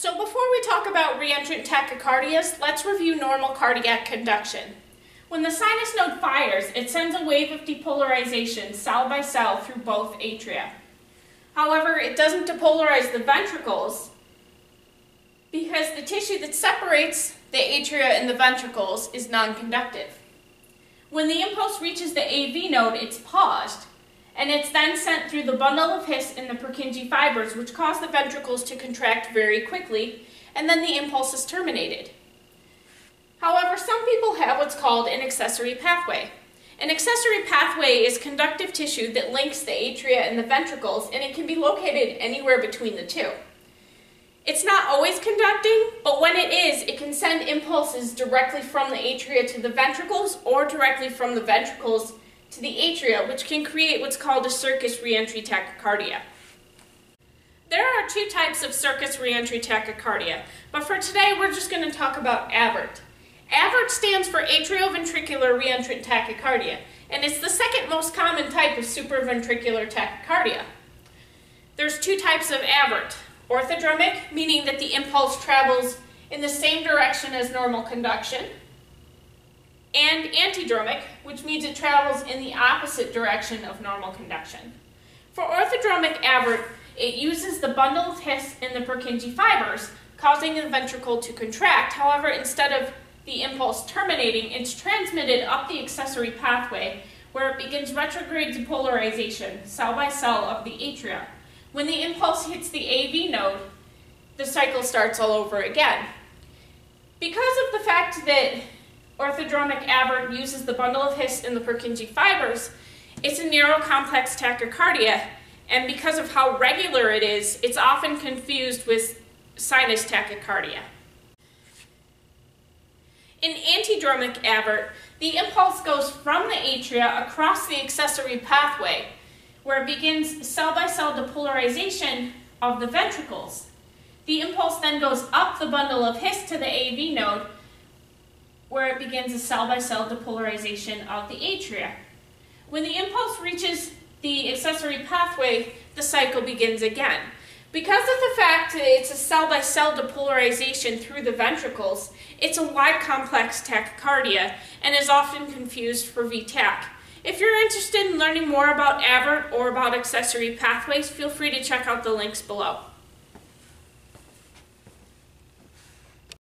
So before we talk about reentrant tachycardias, let's review normal cardiac conduction. When the sinus node fires, it sends a wave of depolarization cell by cell through both atria. However, it doesn't depolarize the ventricles because the tissue that separates the atria and the ventricles is non-conductive. When the impulse reaches the AV node, it's paused, and it's then sent through the bundle of His and the Purkinje fibers, which cause the ventricles to contract very quickly, and then the impulse is terminated. However, some people have what's called an accessory pathway. An accessory pathway is conductive tissue that links the atria and the ventricles, and it can be located anywhere between the two. It's not always conducting, but when it is, it can send impulses directly from the atria to the ventricles or directly from the ventricles to the atria, which can create what's called a circus reentry tachycardia. There are two types of circus reentry tachycardia, but for today we're just going to talk about AVRT. AVRT stands for atrioventricular reentrant tachycardia, and it's the second most common type of supraventricular tachycardia. There's two types of AVRT. Orthodromic, meaning that the impulse travels in the same direction as normal conduction, and antidromic, which means it travels in the opposite direction of normal conduction. For orthodromic AVRT, it uses the bundle of His and the Purkinje fibers, causing the ventricle to contract. However, instead of the impulse terminating, it's transmitted up the accessory pathway where it begins retrograde depolarization, cell by cell, of the atria. When the impulse hits the AV node, the cycle starts all over again. Because of the fact that orthodromic AVRT uses the bundle of His and the Purkinje fibers, it's a narrow complex tachycardia, and because of how regular it is, it's often confused with sinus tachycardia. In antidromic AVRT, the impulse goes from the atria across the accessory pathway, where it begins cell-by-cell depolarization of the ventricles. The impulse then goes up the bundle of His to the AV node, where it begins a cell-by-cell depolarization of the atria. When the impulse reaches the accessory pathway, the cycle begins again. Because of the fact that it's a cell-by-cell depolarization through the ventricles, it's a wide complex tachycardia and is often confused for V-tach. If you're interested in learning more about AVRT or about accessory pathways, feel free to check out the links below.